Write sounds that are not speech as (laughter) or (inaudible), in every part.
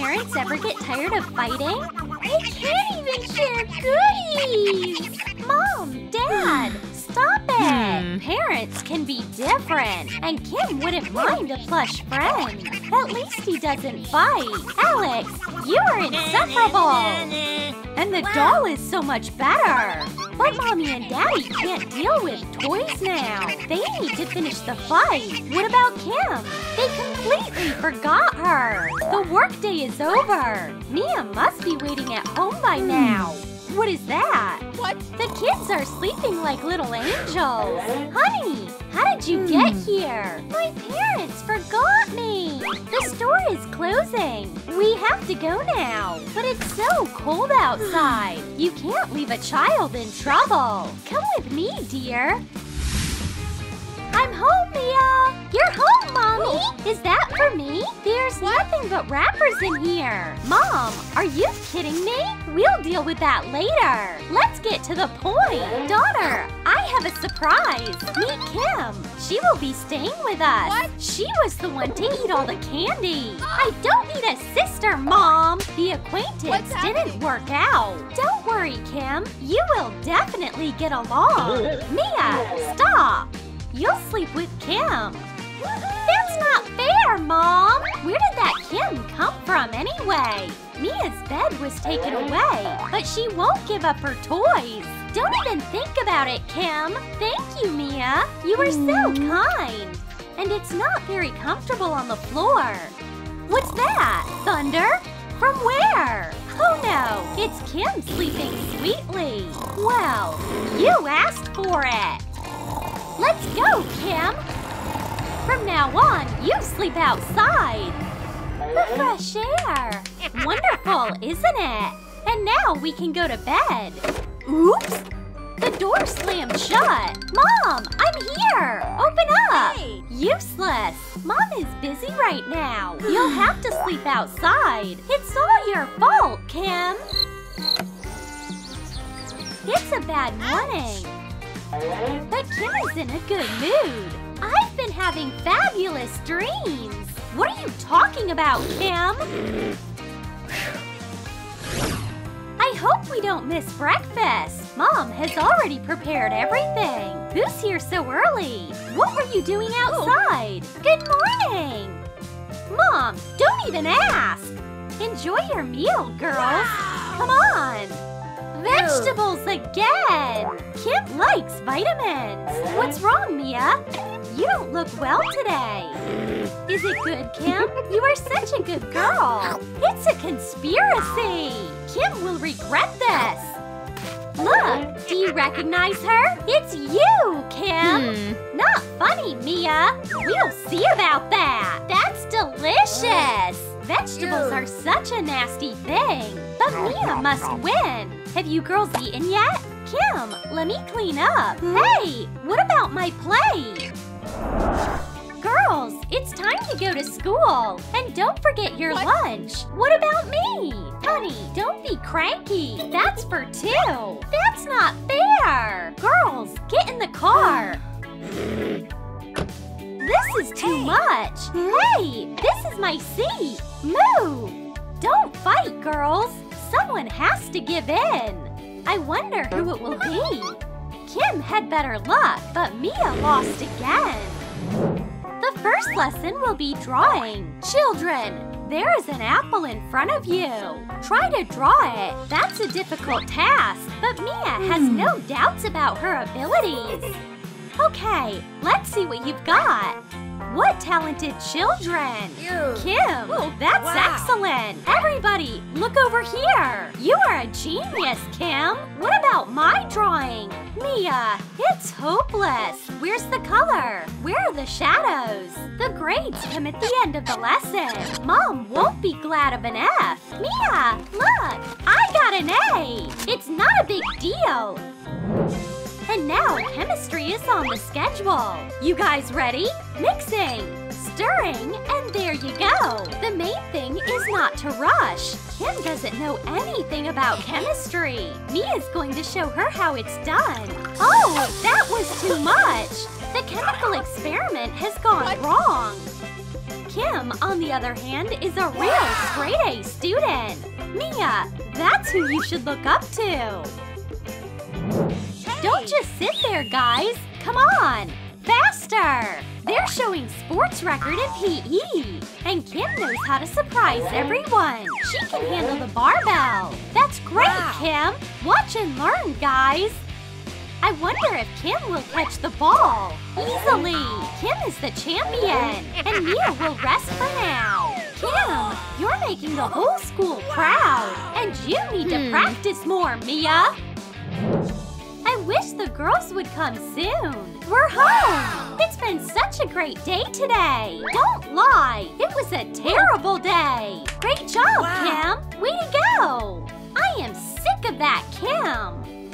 parents ever get tired of fighting? They can't even share goodies! Mom, Dad, stop it! Hmm. Parents can be different, and Kim wouldn't mind a plush friend. At least he doesn't fight. Alex, you are (laughs) inseparable! And the doll is so much better. But Mommy and Daddy can't deal with toys now. They need to finish the fight. What about Kim? They completely forgot her. The workday is over. Mia must be waiting at home by now. What is that? What? The kids are sleeping like little angels. Honey, how did you get hmm. here? My parents closing. We have to go now. But it's so cold outside. You can't leave a child in trouble. Come with me, dear. I'm home, Mia! You're home, Mommy! Is that for me? There's nothing but wrappers in here. Mom, are you kidding me? We'll deal with that later. Let's get to the point. Daughter, I have a surprise. Meet Kim. She will be staying with us. What? She was the one to eat all the candy. I don't need a sister, Mom. The acquaintance didn't work out. Don't worry, Kim. You will definitely get along. (laughs) Mia, stop. You'll sleep with Kim. That's not fair, Mom! Where did that Kim come from anyway? Mia's bed was taken away, but she won't give up her toys. Don't even think about it, Kim. Thank you, Mia. You are so mm-hmm. kind. And it's not very comfortable on the floor. What's that? Thunder? From where? Oh no, it's Kim sleeping sweetly. Well, you asked for it. Let's go, Kim. From now on, you sleep outside. The fresh air. Wonderful, isn't it? And now we can go to bed. Oops! The door slammed shut. Mom, I'm here. Open up. Hey. Useless. Mom is busy right now. You'll have to sleep outside. It's all your fault, Kim. It's a bad morning. But Kim is in a good mood. I've been having fabulous dreams. What are you talking about, Kim? I hope we don't miss breakfast. Mom has already prepared everything. Who's here so early? What were you doing oh. outside? Good morning. Mom, don't even ask. Enjoy your meal, girls. Come on. Vegetables again! Kim likes vitamins. What's wrong, Mia? You don't look well today. Is it good, Kim? You are such a good girl. It's a conspiracy. Kim will regret this. Look, do you recognize her? It's you, Kim. Hmm. Not funny, Mia. We'll see about that. That's delicious. Vegetables are such a nasty thing. But Mia must win. Have you girls eaten yet? Kim, let me clean up. Hey, what about my plate? Girls, it's time to go to school. And don't forget your What? lunch. What about me? Honey, don't be cranky. That's for two. That's not fair. Girls, get in the car. This is too much. Hey, this is my seat. Move. Don't fight, girls. Someone has to give in. I wonder who it will be. Kim had better luck, but Mia lost again. The first lesson will be drawing. Children, there is an apple in front of you. Try to draw it. That's a difficult task, but Mia has hmm. no doubts about her abilities. Okay, let's see what you've got. What talented children! Ew. Kim, that's wow. excellent! Everybody, look over here! You are a genius, Kim! What about my drawing? Mia, it's hopeless! Where's the color? Where are the shadows? The grades come at the end of the lesson. Mom won't be glad of an F. Mia, look! I got an A! It's not a big deal! And now chemistry is on the schedule. You guys ready? Mixing, stirring, and there you go. The main thing is not to rush. Kim doesn't know anything about chemistry. Mia's going to show her how it's done. Oh, that was too much. The chemical experiment has gone What? wrong. Kim, on the other hand, is a real straight A student. Mia, that's who you should look up to. Don't just sit there, guys. Come on, faster. They're showing sports record in PE. And Kim knows how to surprise everyone. She can handle the barbell. That's great, Kim. Watch and learn, guys. I wonder if Kim will catch the ball. Easily. Kim is the champion. And Mia will rest for now. Kim, you're making the whole school proud. And you need to hmm. practice more, Mia. I wish the girls would come soon. We're home. It's been such a great day today. Don't lie. It was a terrible day. Great job, Kim. Way to go. I am sick of that, Kim.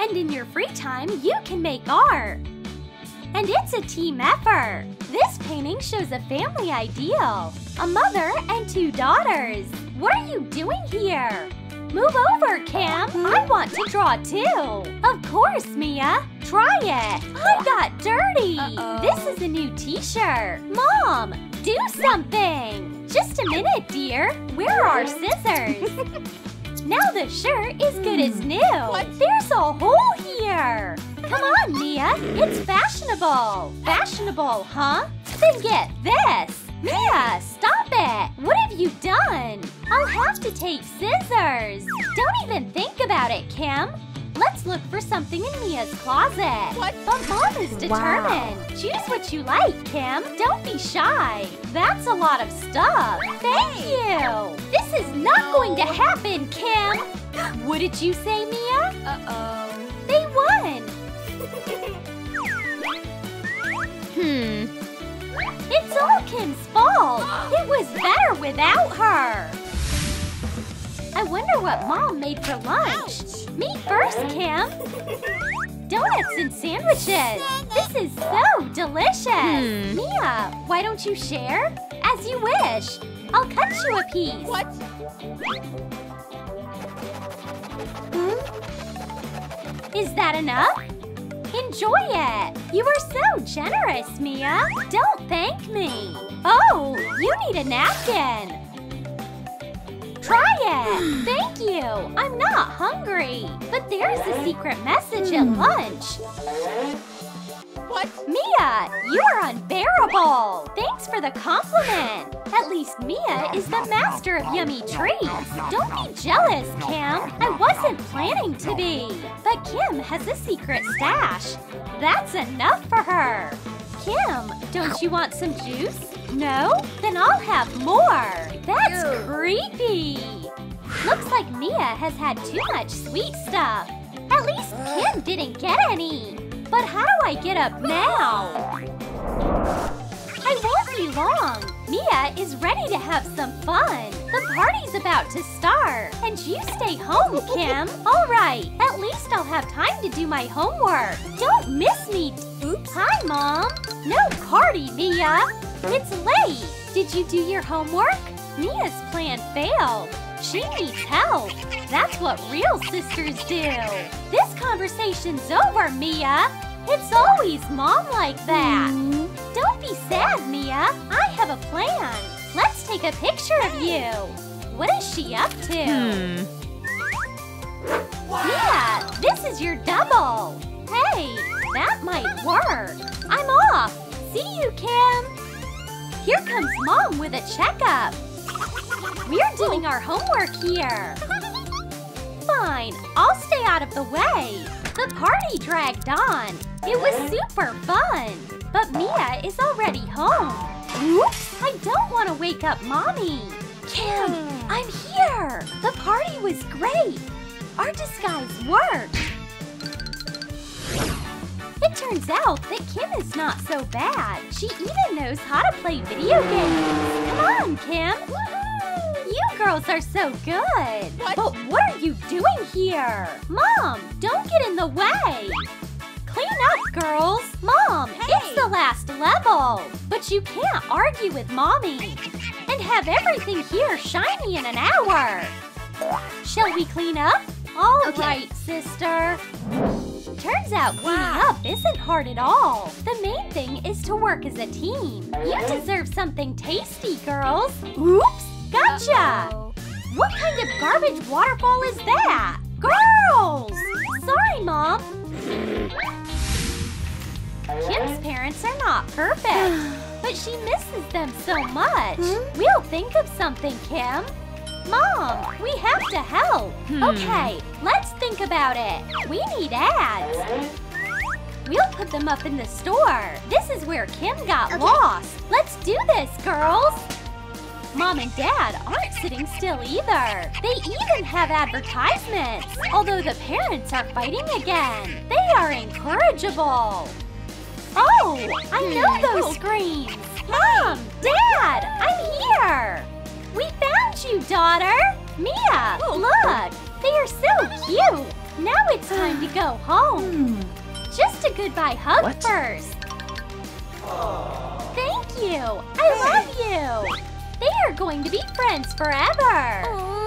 And in your free time, you can make art. And it's a team effort. This painting shows a family ideal. A mother and two daughters. What are you doing here? Move over, Cam! I want to draw too. Of course, Mia. Try it. I got dirty. This is a new t-shirt. Mom, do something. Just a minute, dear. Where are our (laughs) scissors? Now the shirt is good as hmm. new. There's a hole here. Come on, Mia. It's fashionable. Fashionable, huh? Then get this. Mia, stop it. What have you done? I'll have to take scissors. Don't even think about it, Kim. Let's look for something in Mia's closet. What? But Mom is determined. Choose what you like, Kim. Don't be shy. That's a lot of stuff. Thank you. This is not going to happen, Kim. (gasps) What did you say, Mia? Uh-oh. They won. Kim's fault. It was better without her. I wonder what Mom made for lunch. Me first, Kim. Donuts and sandwiches. This is so delicious. Hmm. Mia, why don't you share? As you wish. I'll cut you a piece. What? Is that enough? Enjoy it! You are so generous, Mia! Don't thank me! Oh, you need a napkin! Try it! Thank you! I'm not hungry! But there's a secret message at hmm. lunch! What? Mia, you are unbearable! Thanks for the compliment! At least Mia is the master of yummy treats! Don't be jealous, Kim! I wasn't planning to be! But Kim has a secret stash! That's enough for her! Kim, don't you want some juice? No? Then I'll have more! That's creepy! Looks like Mia has had too much sweet stuff. At least Kim didn't get any. But how do I get up now? I won't be long. Mia is ready to have some fun. The party's about to start. And you stay home, Kim. (laughs) All right, at least I'll have time to do my homework. Don't miss me. Oops. Hi, Mom. No party, Mia. It's late. Did you do your homework? Mia's plan failed. She needs help. That's what real sisters do. This conversation's over, Mia. It's always Mom like that. Don't be sad, Mia. I have a plan. Let's take a picture of you. What is she up to? Hmm. Mia, this is your double. Hey, that might work. I'm off. See you, Kim. Here comes Mom with a checkup. We're doing our homework here. (laughs) Fine, I'll stay out of the way. The party dragged on. It was super fun. But Mia is already home. Oops, I don't want to wake up Mommy. Kim, hmm. I'm here. The party was great. Our disguise worked. It turns out that Kim is not so bad. She even knows how to play video games. Come on, Kim. You girls are so good. What? But what are you doing here? Mom, don't get in the way. Clean up, girls. Mom, it's the last level. But you can't argue with Mommy. And have everything here shiny in an hour. Shall we clean up? All right, Okay. sister. Turns out cleaning Wow. up isn't hard at all. The main thing is to work as a team. You deserve something tasty, girls. Oops, gotcha. Uh-oh. What kind of garbage waterfall is that? Girls! Sorry, Mom. Kim's parents are not perfect, (sighs) but she misses them so much. We'll think of something, Kim. Mom, we have to help. Hmm. Okay, let's think about it. We need ads. We'll put them up in the store. This is where Kim got lost. Let's do this, girls. Mom and Dad aren't sitting still either. They even have advertisements. Although the parents are fighting again. They are incorrigible. Oh, I hmm, know those screams. Mom, Dad, I'm here. We found you, daughter. Mia, oh. look. They are so cute. Now it's time to (gasps) go home. Hmm. Just a goodbye hug What? first. (gasps) Thank you. I love you. Are going to be friends forever.